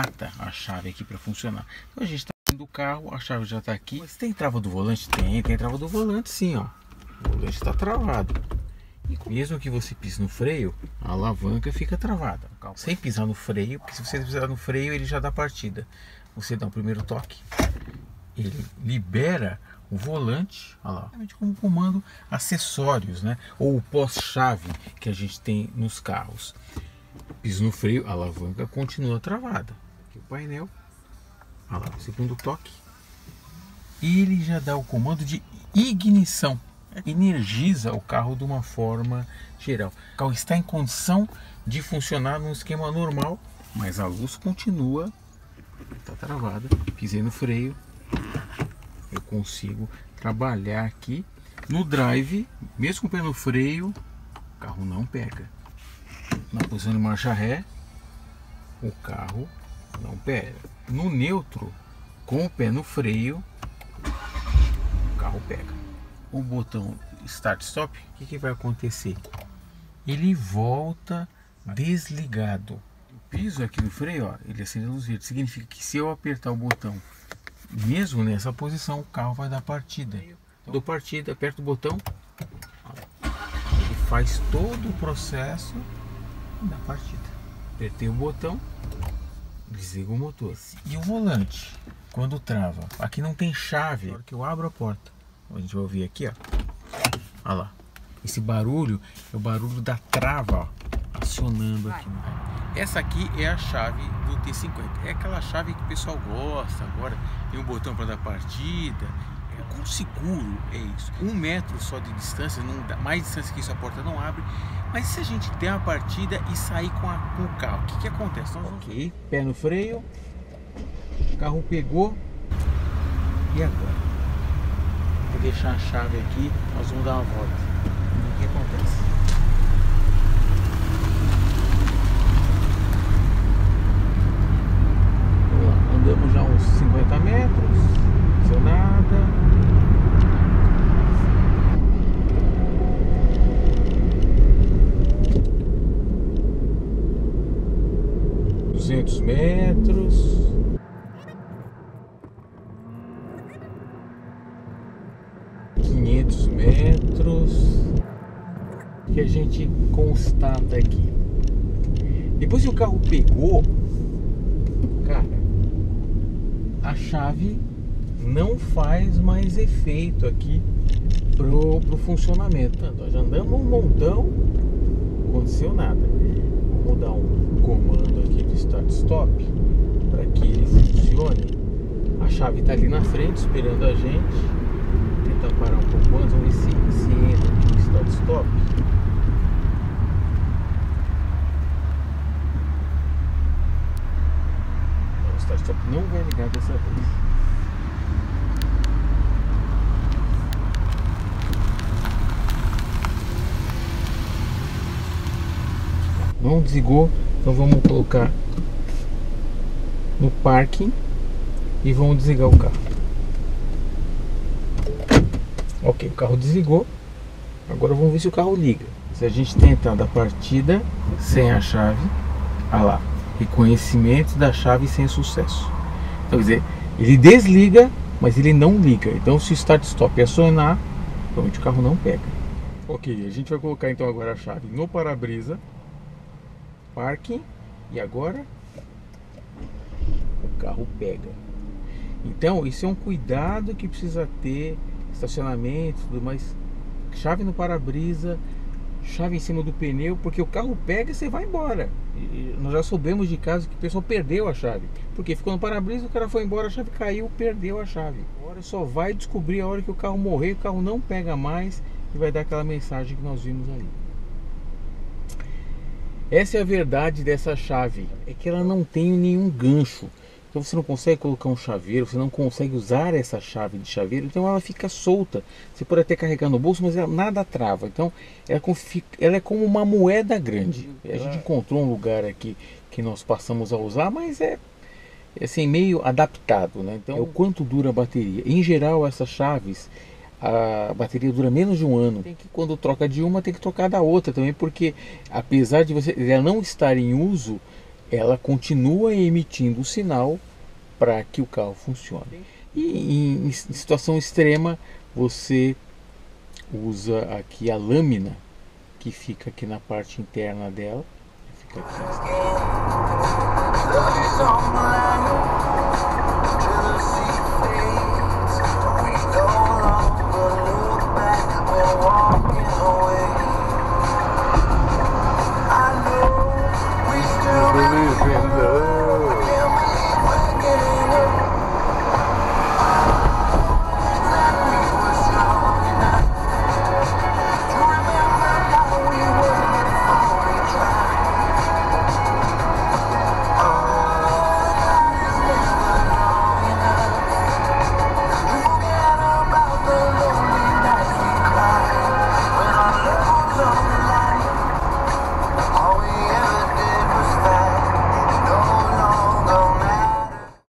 engata a chave aqui para funcionar. Então a gente está do carro, a chave já está aqui. Mas tem trava do volante? Tem, tem trava do volante sim, ó. O volante está travado. E mesmo que você pise no freio, a alavanca fica travada. Sem pisar no freio, porque se você pisar no freio, ele já dá partida. Você dá o primeiro toque, ele libera o volante, olha lá, como comando acessórios, né? Ou o pós-chave que a gente tem nos carros. Piso no freio, a alavanca continua travada. Painel, olha lá, segundo toque. Ele já dá o comando de ignição energiza o carro de uma forma geral. O carro está em condição de funcionar num esquema normal, mas a luz continua, está travada. Pisei no freio, eu consigo trabalhar aqui no drive, mesmo com o pé no freio, o carro não pega. Na posição de marcha ré, o carro não pega. No neutro, com o pé no freio, o carro pega o botão Start Stop, o que, que vai acontecer? Ele volta desligado. O piso aqui no freio, ó, ele acende a luz verde. Significa que se eu apertar o botão, mesmo nessa posição, o carro vai dar partida. Dou partida, aperto o botão, ele faz todo o processo da partida. Apertei o botão, desliga o motor. E o volante, quando trava, aqui não tem chave, na hora que eu abro a porta a gente vai ouvir aqui, ó. Olha lá. Esse barulho é o barulho da trava, ó, acionando aqui. Essa aqui é a chave do T50. É aquela chave que o pessoal gosta agora. Tem um botão para dar partida. É com seguro, é isso. Um metro só de distância, não dá, mais distância que isso a porta não abre. Mas se a gente der a partida e sair com, a, com o carro, o que, que acontece? Nós ok, pé no freio, o carro pegou. E agora? Vou deixar a chave aqui, nós vamos dar uma volta. o que acontece. 500 metros. quinhentos metros que a gente constata aqui depois que o carro pegou cara a chave não faz mais efeito aqui pro, pro funcionamento. Nós já andamos um montão, aconteceu nada start-stop para que ele funcione. A chave está ali na frente esperando a gente tentar parar um pouco antes, vamos ver se, se entra aqui no start stop. Não, o start stop não vai ligar dessa vez. Não desligou, então vamos colocar no parking e vamos desligar o carro. Ok, o carro desligou. Agora vamos ver se o carro liga. Se a gente tentar da partida sem a chave, olha lá, reconhecimento da chave sem sucesso. Então, quer dizer, ele desliga, mas ele não liga. Então, se o start stop acionar, provavelmente o carro não pega. Ok, a gente vai colocar então agora a chave no para-brisa, parking, e agora carro pega. Então, isso é um cuidado que precisa ter estacionamento, tudo mais. Chave no para-brisa, chave em cima do pneu, porque o carro pega e você vai embora. E nós já soubemos de casos que o pessoal perdeu a chave. Porque ficou no para-brisa, o cara foi embora, a chave caiu, perdeu a chave. Agora só vai descobrir a hora que o carro morrer, o carro não pega mais e vai dar aquela mensagem que nós vimos ali. Essa é a verdade dessa chave, é que ela não tem nenhum gancho. Então você não consegue colocar um chaveiro, você não consegue usar essa chave de chaveiro, então ela fica solta. Você pode até carregar no bolso, mas ela nada trava. Então ela, é como uma moeda grande. A gente encontrou um lugar aqui que nós passamos a usar, mas é assim meio adaptado, né? Então é o quanto dura a bateria. Em geral essas chaves a bateria dura menos de um ano. Tem que quando troca de uma tem que trocar da outra também, porque apesar de você ela não estar em uso ela continua emitindo o sinal para que o carro funcione. E em, em situação extrema, você usa aqui a lâmina que fica aqui na parte interna dela. Fica aqui.